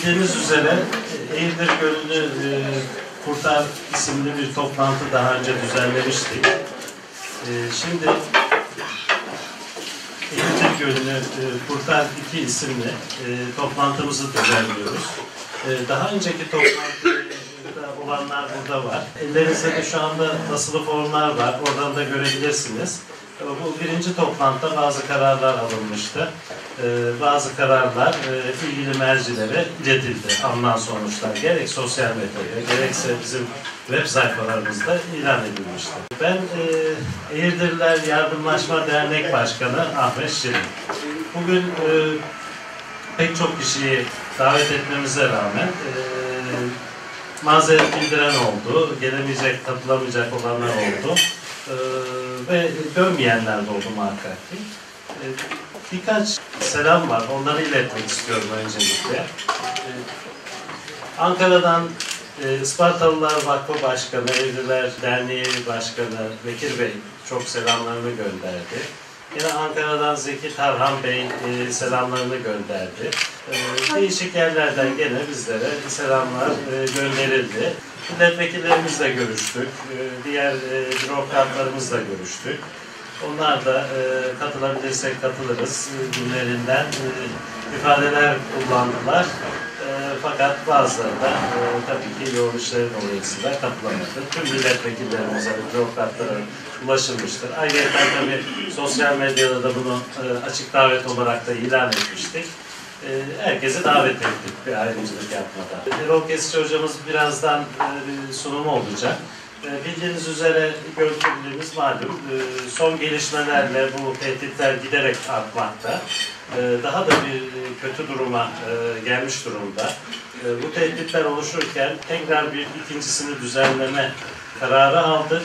Bildiğiniz üzere Eğirdir Gölü'nü e, Kurtar isimli bir toplantı daha önce düzenlemiştik. E, şimdi Eğirdir Gölü'nü e, Kurtar 2 isimli e, toplantımızı düzenliyoruz. E, daha önceki toplantıda olanlar burada var. Ellerinizde de şu anda basılı formlar var. Oradan da görebilirsiniz. Bu birinci toplantıda bazı kararlar alınmıştı. E, Bazı kararlar e, ilgili mercilere iletildi. Alınan sonuçlar gerek sosyal medyaya gerekse bizim web sayfalarımızda ilan edilmişti. Ben e, Eğirdirler Yardımlaşma Dernek Başkanı Ahmet Şirin. Bugün e, pek çok kişiyi davet etmemize rağmen mazeret bildiren oldu, gelemeyecek, katılamayacak olanlar oldu e, ve dönmeyenler de oldu muhakkak ki. E, birkaç selam var, onları iletmek istiyorum öncelikle. E, Ankara'dan e, Ispartalılar Vakfı Başkanı, Evliler Derneği Başkanı Bekir Bey çok selamlarını gönderdi. Yine Ankara'dan Zeki Tarhan Bey e, selamlarını gönderdi. E, değişik yerlerden gene bizlere selamlar e, gönderildi. Milletvekillerimizle görüştük, e, diğer e, bürokratlarımızla görüştük. Onlar da e, katılabilirsek katılırız günlerinden ifadeler kullandılar. Fakat bazıları da tabii ki yoğun işleri dolayısıyla katılamadı. Tüm milletvekillerimize ve bürokratlara ulaşılmıştır. Ayrıca tabii sosyal medyada da bunu açık davet olarak da ilan etmiştik. E, herkesi davet ettik bir ayrımcılık yapmadan. Erol hocamız birazdan e, sunumu olacak. E, Bildiğiniz üzere göl kirliliğimiz malum. E, Son gelişmelerle bu tehditler giderek artmakta. Daha da bir kötü duruma gelmiş durumda. E, Bu tehditler oluşurken tekrar bir ikincisini düzenleme kararı aldık.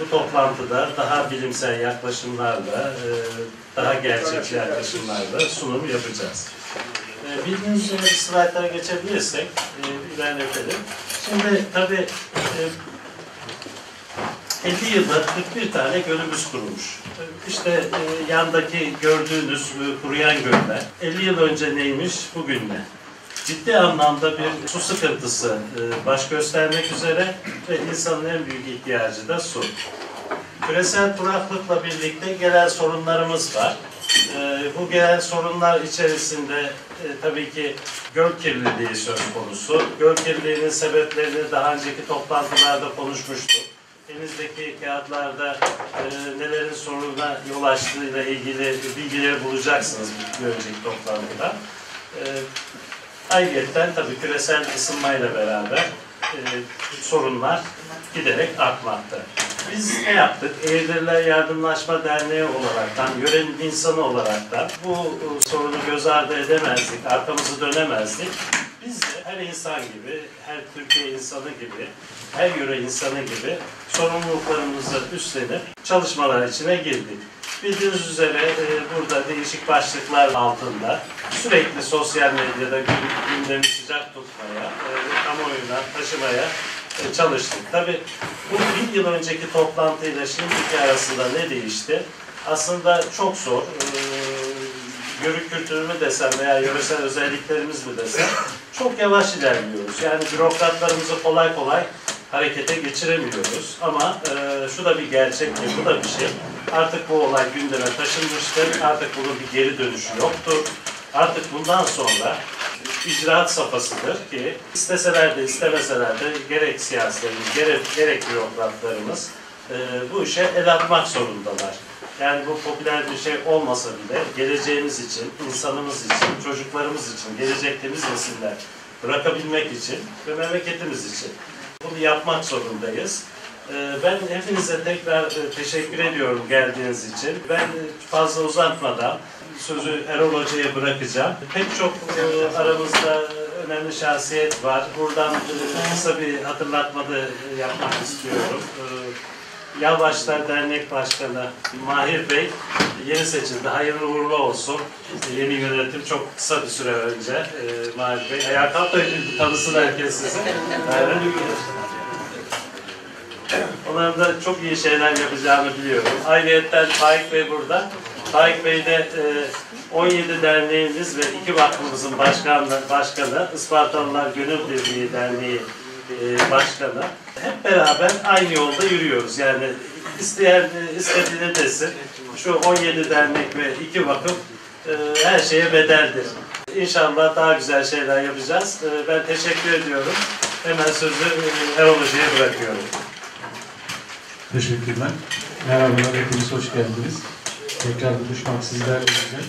Bu toplantıda daha bilimsel yaklaşımlarla, e, daha gerçekçi yaklaşımlarla sunum yapacağız. E, Bildiğiniz üzere slaytlara geçebilirsek e, ilerletelim. Şimdi tabii e, 50 yılda 41 tane gölümüz kurulmuş. İşte yandaki gördüğünüz e, kuruyan göller 50 yıl önce neymiş, bugün ne? Ciddi anlamda bir su sıkıntısı e, baş göstermek üzere ve insanın en büyük ihtiyacı da su. Küresel kuraklıkla birlikte gelen sorunlarımız var. E, bu gelen sorunlar içerisinde e, tabii ki göl kirliliği söz konusu. Göl kirliliğinin sebeplerini daha önceki toplantılarda konuşmuştuk. Elinizdeki kağıtlarda nelerin soruna yol açtığıyla ilgili bilgileri bulacaksınız bir önceki toplantıda. Ayrıca tabii küresel ısınmayla beraber e, sorunlar giderek artmakta. Biz ne yaptık? Eğirdirler Yardımlaşma Derneği olaraktan, yörenin insanı olaraktan bu e, sorunu göz ardı edemezdik, arkamızı dönemezdik. Biz de her insan gibi, her Türkiye insanı gibi, her yöre insanı gibi sorumluluklarımızı üstlenip çalışmalar içine girdik. Bildiğiniz üzere e, burada değişik başlıklar altında sürekli sosyal medyada gün- gündemi sıcak tutmaya, e, kamuoyuna taşımaya e, çalıştık. Tabii bu bir yıl önceki toplantıyla şimdiki arasında ne değişti? Aslında çok zor. E, yörük kültürü mü desem veya yöresel özelliklerimiz mi desem çok yavaş ilerliyoruz. Yani bürokratlarımızı kolay kolay harekete geçiremiyoruz. Ama e, şu da bir gerçek ki bu da bir şey. Artık bu olay gündeme taşınmıştır. Artık bunun bir geri dönüşü yoktur. Artık bundan sonra icraat safhasıdır ki isteseler de istemeseler de gerek siyasilerimiz gerek, gerek bürokratlarımız e, bu işe el atmak zorundalar. Yani bu popüler bir şey olmasa bile geleceğimiz için, insanımız için, çocuklarımız için, gelecektemiz nesiller bırakabilmek için ve memleketimiz için bunu yapmak zorundayız. Ee, Ben hepinize tekrar e, teşekkür ediyorum geldiğiniz için. Ben e, fazla uzatmadan sözü Erol Hoca'ya bırakacağım. Pek çok e, aramızda önemli şahsiyet var. Buradan kısa bir hatırlatma da yapmak istiyorum. Ee, Yalvaçlar Dernek Başkanı Mahir Bey yeni seçildi. Hayırlı uğurlu olsun. Yeni yönetim çok kısa bir süre önce. E, Mahir Bey. Ayağa kalk da tanısın herkes sizi. Onların da çok iyi şeyler yapacağını biliyorum. Ayrıyeten Faik Bey burada. Faik Bey de e, 17 derneğimiz ve iki vakfımızın başkanı, başkanı Ispartalılar Gönül Birliği Derneği e. Hep beraber aynı yolda yürüyoruz. Yani isteyen e, istediğini desin. Şu 17 dernek ve iki vakıf e, her şeye bedeldir. İnşallah daha güzel şeyler yapacağız. E, Ben teşekkür ediyorum. Hemen sözü Erol bırakıyorum. Teşekkürler. Merhabalar, hepiniz hoş geldiniz. Tekrar buluşmak sizlerle güzel.